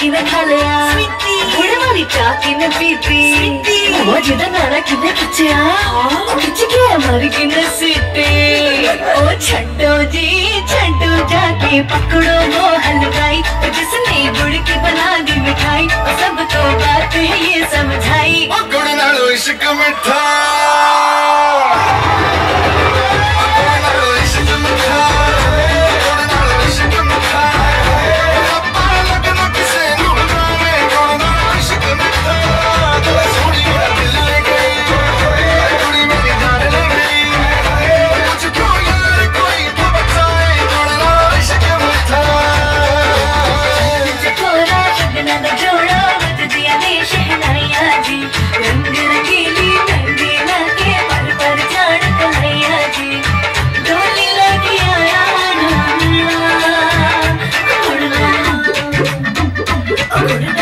किने खालिया बुढ़े वाली चाह किने पीती मौजी दा नारा किने खिचया खिच हमारी किने सीटे ओ छड्डो जी छड्डो जाके पकड़ो वो हलवाई जिसने गुड़ की बना दी मिठाई सब तो बात ये समझाई ओ गुड़ नालो इश्क मिठा Yeah.